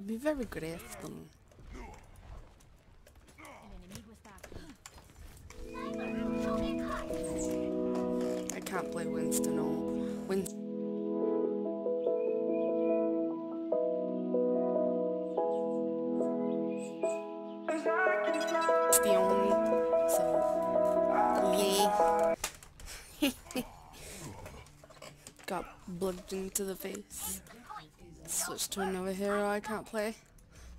I'd be very grateful. I can't play Winston or Winston. The only, so yeah. Got bludgeoned into the face. Switch to another hero I can't play.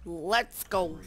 Let's go.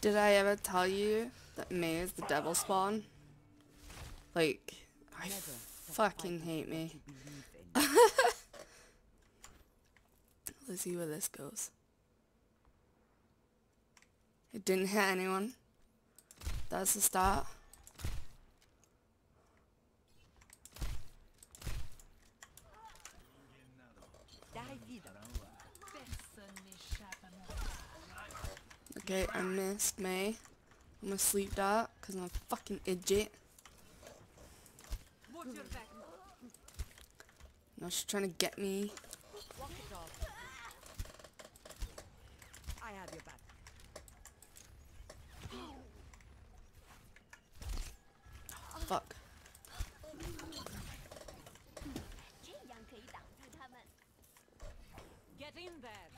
Did I ever tell you that Mei is the devil spawn? Like, I fucking hate me. Let's see where this goes. It didn't hit anyone. That's the start. Okay, I missed Mei. I'm gonna sleep that because I'm a fucking idiot. Watch your back. Now she's trying to get me. Walk it off. I have your back. Fuck. Get in there.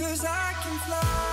Cause I can fly.